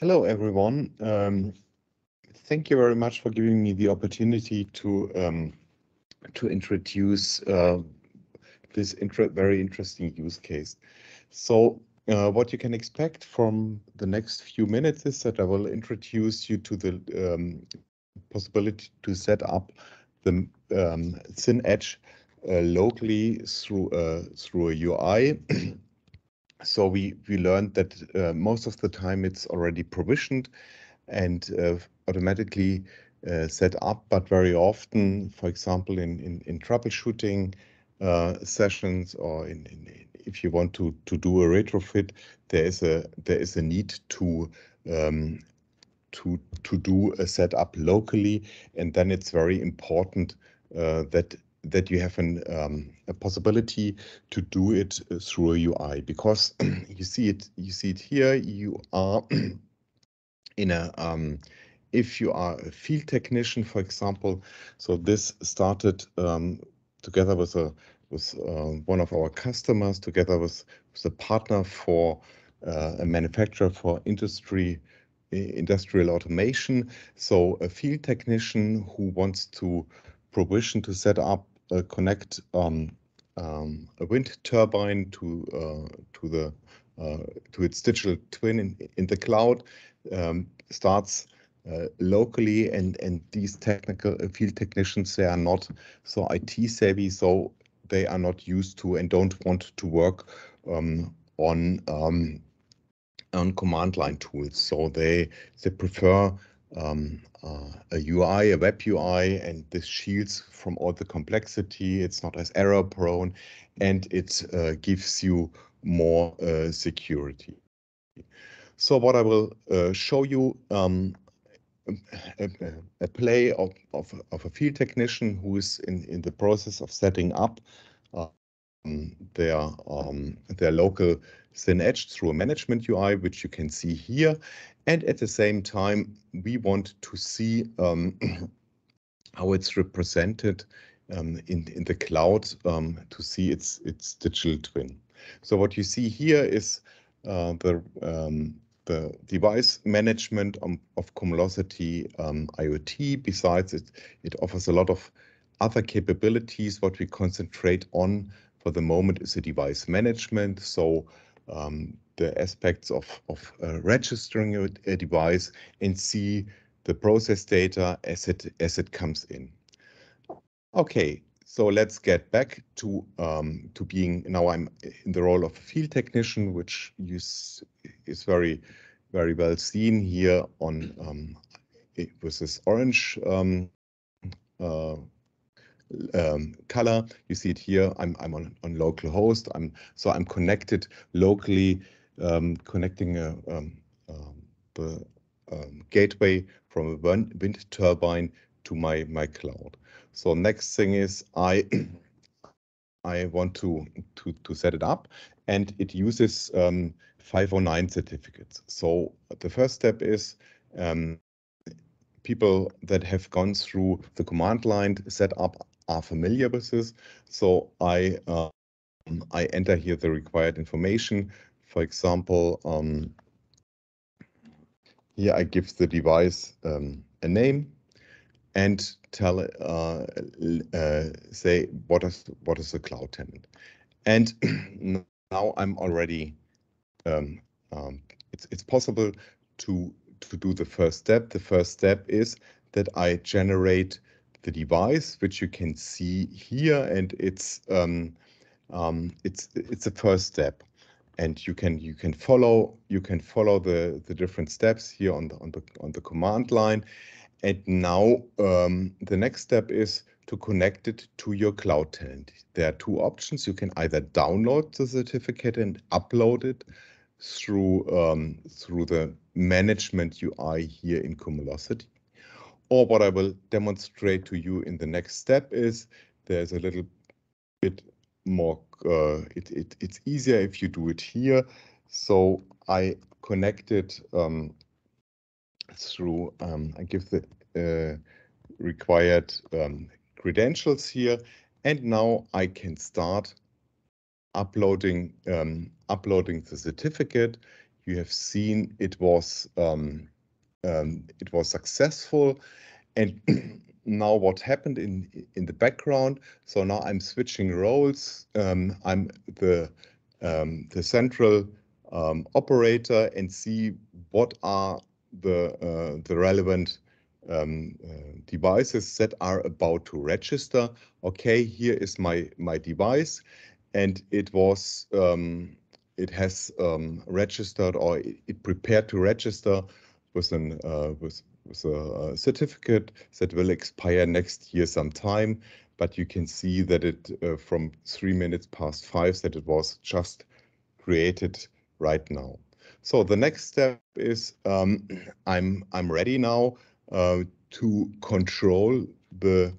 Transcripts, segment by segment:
Hello, everyone. Um, thank you very much for giving me the opportunity to um, to introduce uh, this inter very interesting use case. So uh, what you can expect from the next few minutes is that I will introduce you to the um, possibility to set up the um, edge uh, locally through uh, through a UI. so we we learned that uh, most of the time it's already provisioned and uh, automatically uh, set up, but very often, for example, in in, in troubleshooting uh, sessions or in, in, if you want to to do a retrofit, there is a there is a need to um, to to do a setup locally, and then it's very important uh, that that you have an um, a possibility to do it uh, through a UI because you see it you see it here you are in a um, if you are a field technician for example so this started um, together with a with uh, one of our customers together with, with a partner for uh, a manufacturer for industry industrial automation. So a field technician who wants to provision to set up uh, connect um, um, a wind turbine to uh, to the uh, to its digital twin in, in the cloud um, starts uh, locally and and these technical uh, field technicians they are not so IT savvy so they are not used to and don't want to work um, on um, on command line tools. So they they prefer um, uh, a UI, a web UI, and this shields from all the complexity. It's not as error prone, and it uh, gives you more uh, security. So what I will uh, show you um, a, a, play of, of, of, a field technician who is in, in the process of setting up um, their, um, their local thin-edge through a management UI, which you can see here. And at the same time, we want to see um, how it's represented um, in, in the cloud um, to see its, its digital twin. So what you see here is uh, the, um, the device management of, um, IoT. Besides it, it offers a lot of other capabilities. What we concentrate on for the moment is the device management. So um, the aspects of, of uh, registering a, a, device and see the process data as it as it comes in. Okay, so let's get back to um, to being now I'm in the role of a field technician, which is is very very well seen here on um, with this orange um, uh, um, color. You see it here. I'm I'm on on local host. I'm so I'm connected locally, um, connecting a, um, um the um, gateway from a wind turbine to my my cloud. So next thing is I I want to to to set it up, and it uses um, 509 certificates. So the first step is people that have gone through the command line set up are familiar with this. So I um, I enter here the required information. For example, um, here I give the device um, a name and tell uh, uh, say what is what is the cloud tenant. And now I'm already um, um, it's it's possible to to do the first step. The first step is that I generate the device, which you can see here, and it's um, um, it's it's a first step, and you can you can follow you can follow the the different steps here on the on the on the command line, and now um, the next step is to connect it to your cloud tenant. There are two options. You can either download the certificate and upload it through um, through the management UI here in Cumulocity or what I will demonstrate to you in the next step is there's a little bit more, uh, it, it, it's easier if you do it here. So I connected um, through, um, I give the uh, required um, credentials here, and now I can start uploading um, uploading the certificate. you have seen it was um, um, it was successful. And now what happened in in the background? So now I'm switching roles. Um, I'm the um, the central um, operator and see what are the uh, the relevant um, uh, devices that are about to register. Okay, here is my my device, and it was um, it has um, registered or it, it, prepared to register with an uh, with with a certificate that will expire next year sometime. But you can see that it uh, from three minutes past five that it was just created right now. So the next step is um, I'm I'm ready now uh, to control the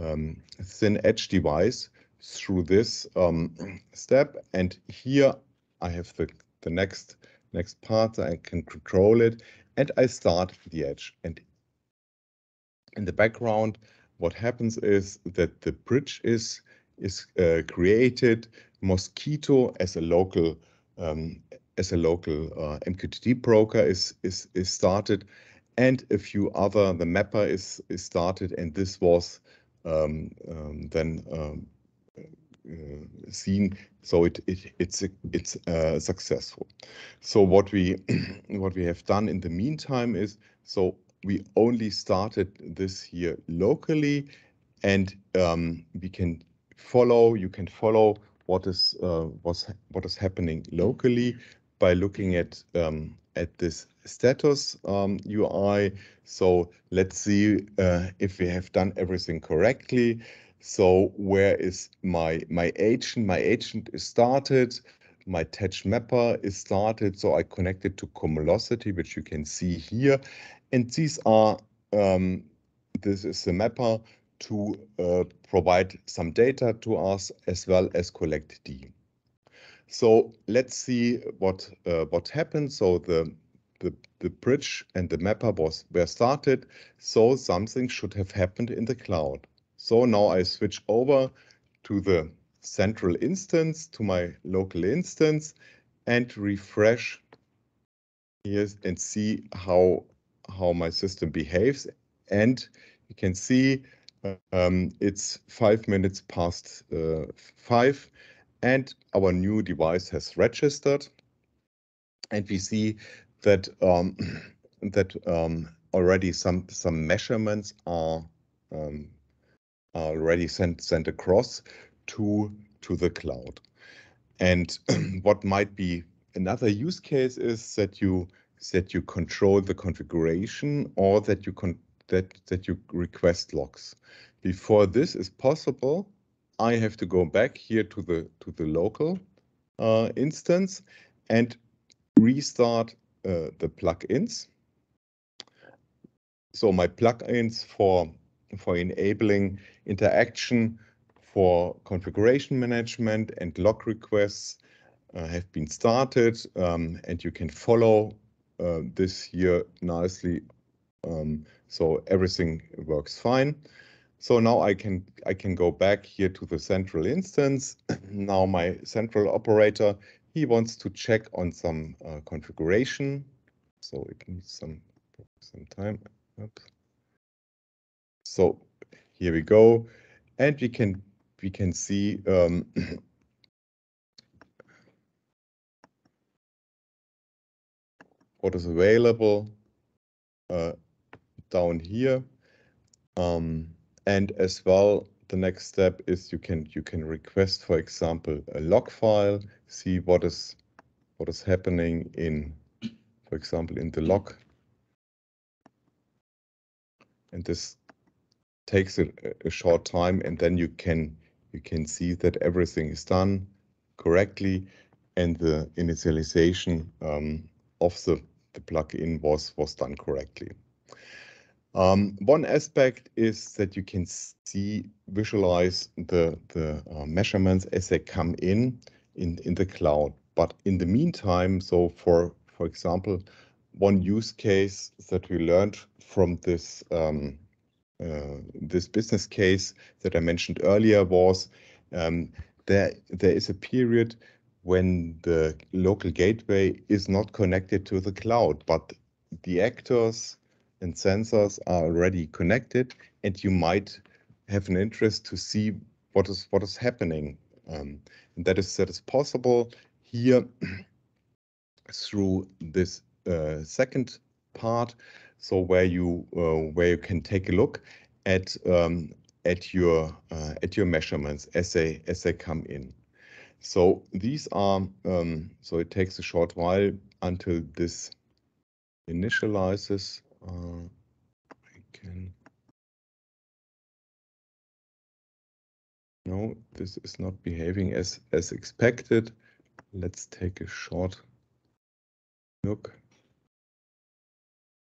um, thin edge device through this um, step. And here I have the, the next next part. I can control it and I start the edge. And in the background, what happens is that the bridge is is uh, created. Mosquitto as a local um, as a local uh, MQTT broker is, is, is started and a few other, the mapper is, is started and this was um, um, then um, uh, seen. So it, it it's it's uh, successful. So what we what we have done in the meantime is so we only started this here locally, and um, we can follow. You can follow what is uh, what's what is happening locally by looking at um, at this status um, UI. So let's see uh, if we have done everything correctly. So where is my my agent? My agent is started. My tedge mapper is started. So I connected to Cumulocity, which you can see here. And these are um, this is the mapper to uh, provide some data to us as well as collectd. So let's see what uh, what happened. So the, the the bridge and the mapper was were started. So something should have happened in the cloud. So now I switch over to the central instance, to my local instance, and refresh here and see how how my system behaves. And you can see um, it's five minutes past uh, five and our new device has registered. And we see that um, that um, already some some measurements are, um, already sent sent across to to the cloud. And what might be another use case is that you that you control the configuration or that you con that that you request logs. Before this is possible, I have to go back here to the to the local uh, instance and restart uh, the plugins. So my plugins for for enabling interaction for configuration management and log requests uh, have been started, um, and you can follow uh, this here nicely. Um, so everything works fine. So now I can I can go back here to the central instance. now my central operator, he wants to check on some uh, configuration. So it needs some some time. Oops. So here we go, and we can we can see um, what is available uh, down here. Um, and as well, the next step is you can you can request, for example, a log file, see what is what is happening in, for example, in the log. And this takes a, a short time, and then you can you can see that everything is done correctly, and the initialization um, of the the plugin was was done correctly. Um, one aspect is that you can see, visualize the, the uh, measurements as they come in, in in the cloud. But in the meantime, so for, for example, one use case that we learned from this um, this business case that I mentioned earlier was um, there there is a period when the local gateway is not connected to the cloud, but the actors and sensors are already connected, and you might have an interest to see what is what is happening. Um, and that is that is possible here through this uh, second part. So where you uh, where you can take a look at um, at your uh, at your measurements as they as they come in. So these are um, so it takes a short while until this initializes. Uh, I can. No, this is not behaving as as expected. Let's take a short look.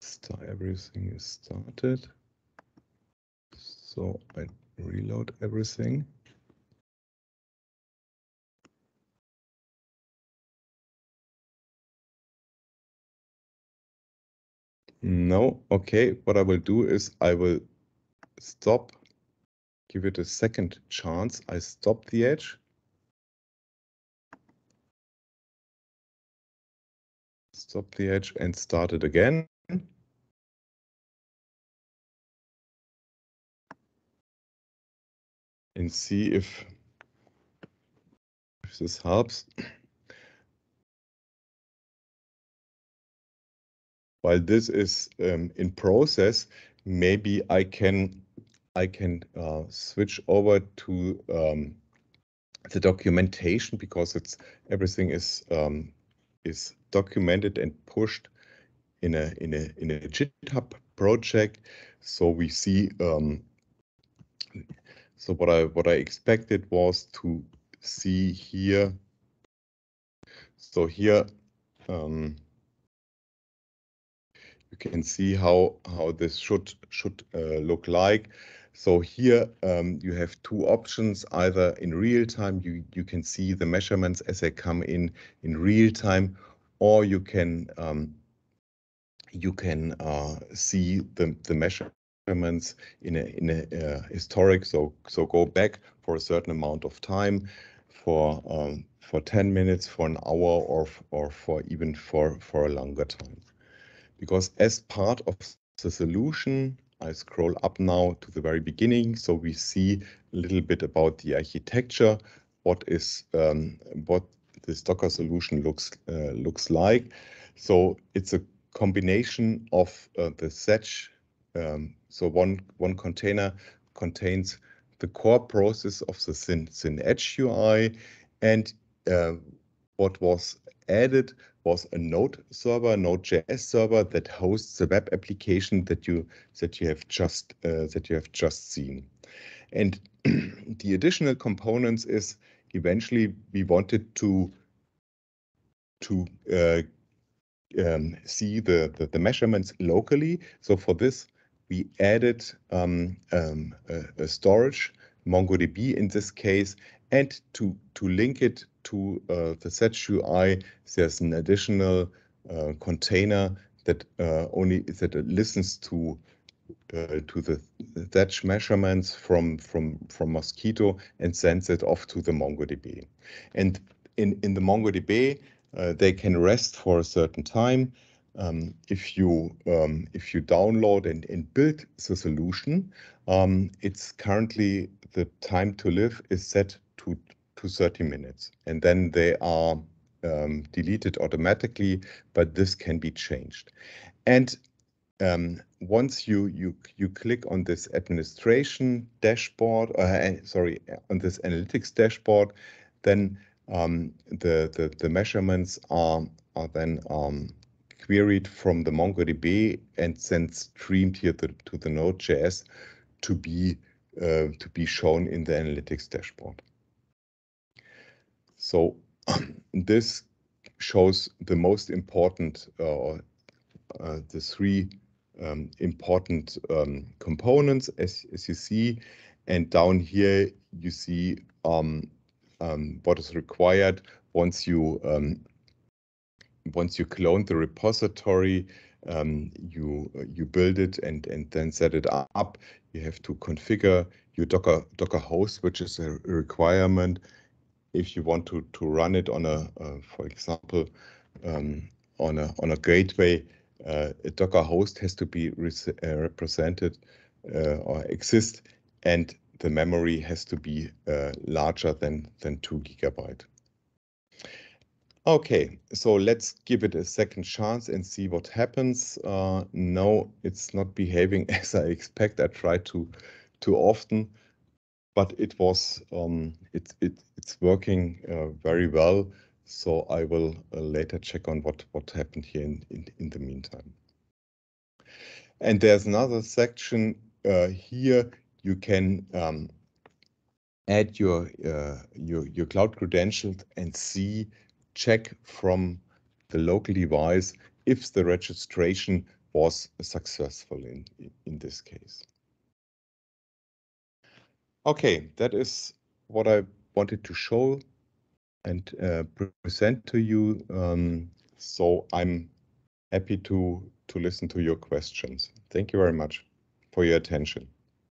Start, everything is started. So I reload everything. No, okay, what I will do is I will stop, give it a second chance. I stop the edge. Stop the edge and start it again. And see if, if this helps. while this is um, in process, maybe I can I can uh, switch over to um, the documentation because it's everything is um, is documented and pushed in a in a in a GitHub project. So we see. Um, so what I what I expected was to see here. So here. Um, you can see how how this should should uh, look like. So here um, you have two options. Either in real time, you you can see the measurements as they come in in real time, or you can um, you can uh, see the the measurements in a in a uh, historic. So so go back for a certain amount of time, for um, for 10 minutes, for an hour, or or for even for for a longer time because as part of the solution, I scroll up now to the very beginning, so we see a little bit about the architecture, what is um, what this Docker solution looks uh, looks like. So it's a combination of uh, the thin-edge. Um, so one one container contains the core process of the Syn, thin-edge UI, and uh, what was added was a Node server, Node.js server that hosts the web application that you that you have just uh, that you have just seen. And the additional components is eventually we wanted to to uh, um, see the, the, the measurements locally. So for this, we added um, um, a, a storage, MongoDB in this case, and to to link it to uh, the thin-edge UI, there's an additional uh, container that uh, only that listens to uh, to the thin-edge measurements from from from Mosquitto and sends it off to the MongoDB. And in in the MongoDB, uh, they can rest for a certain time. Um, if you um, if you download and, and build the solution, um, it's currently the time to live is set to to 30 minutes. And then they are um, deleted automatically, but this can be changed. And um, once you you you click on this administration dashboard, uh, sorry, on this analytics dashboard, then um, the, the the measurements are are then um, queried from the MongoDB and then streamed here to, to the Node.js to be uh, to be shown in the analytics dashboard. So this shows the most important, uh, uh, the three um, important um, components as, as you see. And down here, you see um, um what is required once you um, once you clone the repository, um, you you build it and and then set it up. You have to configure your Docker Docker host, which is a requirement if you want to to run it on a, uh, for example, um, on a on a gateway, uh, a Docker host has to be uh, represented uh, or exist, and the memory has to be uh, larger than than two gigabyte. Okay, so let's give it a second chance and see what happens. Uh, no, it's not behaving as I expect. I tried to too often, but it was um, it, it it's working uh, very well. So I will uh, later check on what what happened here in, in, in the meantime. And there's another section uh, here. You can um, add your uh, your your cloud credentials and see check from the local device if the registration was successful in in this case. Okay, that is what I wanted to show and uh, present to you. Um, so I'm happy to to listen to your questions. Thank you very much for your attention.